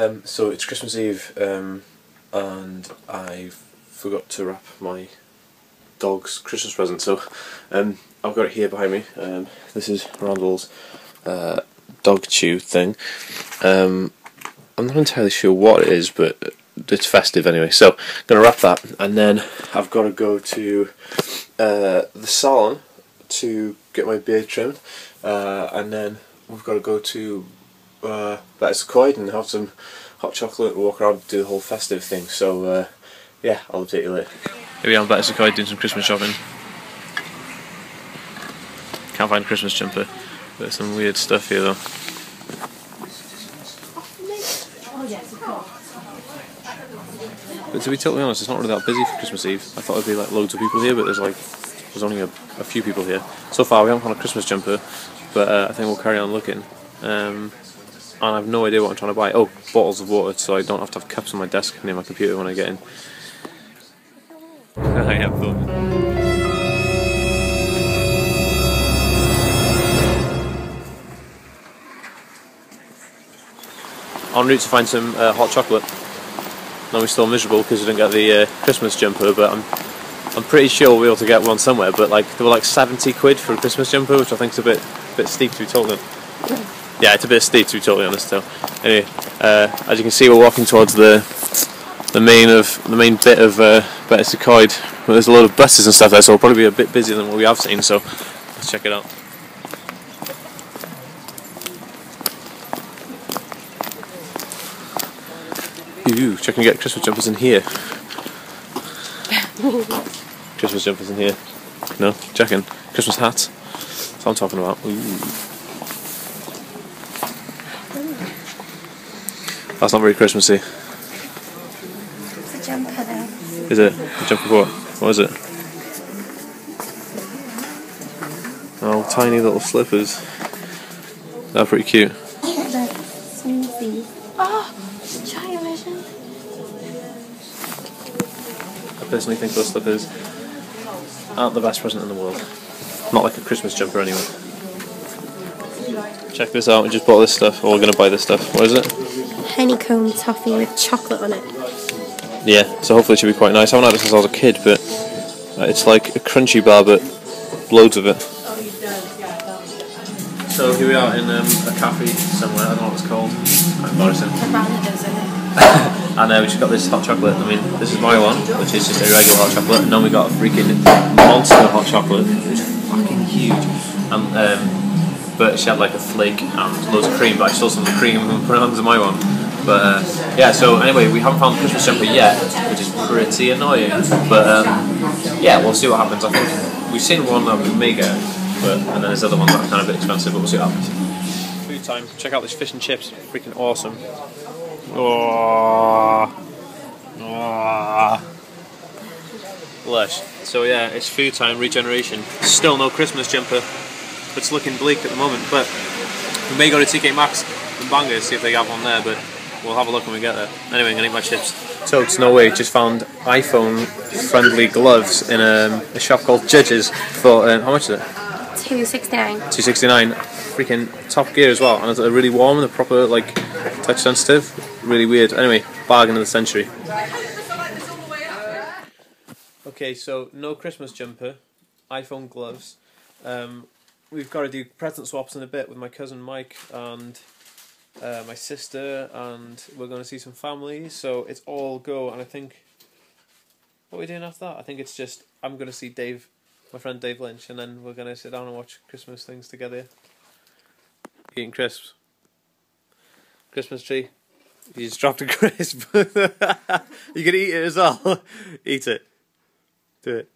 Um, so it's Christmas Eve, um, and I forgot to wrap my dog's Christmas present. So um, I've got it here behind me. Um, this is Randall's uh, dog chew thing. Um, I'm not entirely sure what it is, but it's festive anyway. So I'm gonna wrap that, and then I've got to go to uh, the salon to get my beard trimmed, uh, and then we've got to go to uh, Betws-y-Coed and have some hot chocolate and walk around and do the whole festive thing. So uh, yeah, I'll update you later. Here we are, Betws-y-Coed doing some Christmas shopping. Can't find a Christmas jumper. There's some weird stuff here though. But to be totally honest, it's not really that busy for Christmas Eve. I thought there'd be like loads of people here, but there's like there's only a, a few people here. So far, we haven't found a Christmas jumper, but uh, I think we'll carry on looking. Um, and I have no idea what I'm trying to buy. Oh, bottles of water, so I don't have to have cups on my desk near my computer when I get in. I have thought. En route to find some uh, hot chocolate. Now we're still miserable because we didn't get the uh, Christmas jumper, but I'm I'm pretty sure we'll be able to get one somewhere. But like they were like 70 quid for a Christmas jumper, which I think is a bit bit steep to be totally. Yeah, it's a bit steep to be totally honest. So anyway, uh, as you can see, we're walking towards the the main of the main bit of uh, Betws-y-Coed. Well, there's a lot of buses and stuff there, so it'll probably be a bit busier than what we have seen. So let's check it out. Ooh, check and get Christmas jumpers in here. Christmas jumpers in here. No, checking. Christmas hats. That's what I'm talking about. Ooh. That's not very Christmassy. It's a jumper though. Is it? A jumper for what? What is it? Oh, tiny little slippers. They're pretty cute. Smoothie. Oh, giant version. I personally think those slippers aren't the best present in the world. Not like a Christmas jumper anyway. Check this out, we just bought this stuff, or we're gonna buy this stuff. What is it? Honeycomb toffee with chocolate on it. Yeah, so hopefully it should be quite nice. I haven't had it since I was a kid, but uh, it's like a crunchy bar, but loads of it. So here we are in um, a cafe somewhere, I don't know what it's called. I'm embarrassing. And uh, we just got this hot chocolate. I mean, this is my one, which is just a regular hot chocolate, and then we got a freaking monster hot chocolate, which is fucking huge. And um, but she had like a flake and loads of cream, but I stole some of the cream and put it onto my one. But uh, yeah, so anyway, we haven't found the Christmas jumper yet, which is pretty annoying. But um, yeah, we'll see what happens. I think we've seen one that we may get, but and then there's other ones that are kind of a bit expensive, but we'll see what happens. Food time. Check out this fish and chips. Freaking awesome. Oh. Oh. Lush. So yeah, it's food time, regeneration. Still no Christmas jumper. It's looking bleak at the moment, but we may go to TK Maxx in Bangor see if they have one there, but we'll have a look when we get there. Anyway, I'm gonna eat my chips. So it's no way, just found iPhone friendly gloves in a, a shop called Judges for um, how much is it? Two sixty nine. 269 freaking top gear as well and they're really warm and they're proper like touch sensitive really weird anyway bargain of the century okay so no christmas jumper iphone gloves um, we've got to do present swaps in a bit with my cousin mike and uh, my sister and we're going to see some family so it's all go and i think what are we doing after that i think it's just i'm going to see dave my friend Dave Lynch, and then we're gonna sit down and watch Christmas things together. Eating crisps. Christmas tree. You just dropped a crisp. you can eat it as well. eat it. Do it.